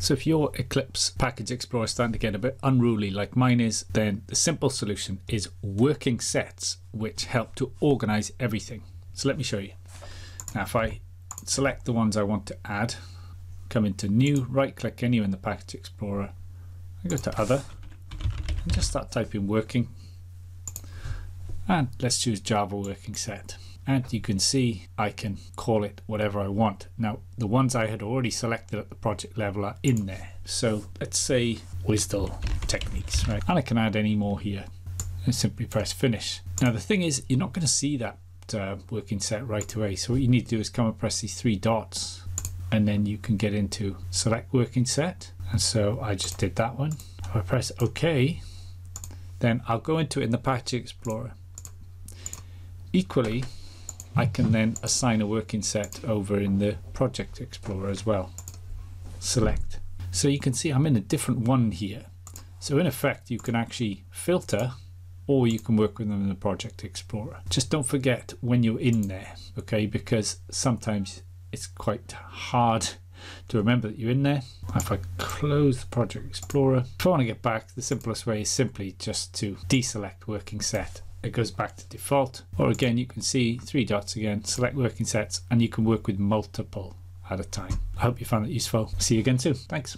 So if your Eclipse Package Explorer is starting to get a bit unruly like mine is, then the simple solution is working sets which help to organize everything. So let me show you. Now if I select the ones I want to add, come into new, right click anywhere in the Package Explorer, go to other and just start typing working and let's choose Java working set and you can see I can call it whatever I want. Now the ones I had already selected at the project level are in there. So let's say WSDL techniques, right? And I can add any more here and simply press finish. Now the thing is you're not going to see that uh, working set right away. So what you need to do is come and press these three dots and then you can get into select working set. And so I just did that one. If I press OK, then I'll go into it in the Package Explorer. Equally, I can then assign a working set over in the Project Explorer as well. Select. So you can see I'm in a different one here. So in effect, you can actually filter or you can work with them in the Project Explorer. Just don't forget when you're in there, okay? Because sometimes it's quite hard to remember that you're in there. If I close the Project Explorer, if I want to get back, the simplest way is simply just to deselect working set it goes back to default. Or again, you can see three dots again, select working sets, and you can work with multiple at a time. I hope you found it useful. See you again soon. Thanks.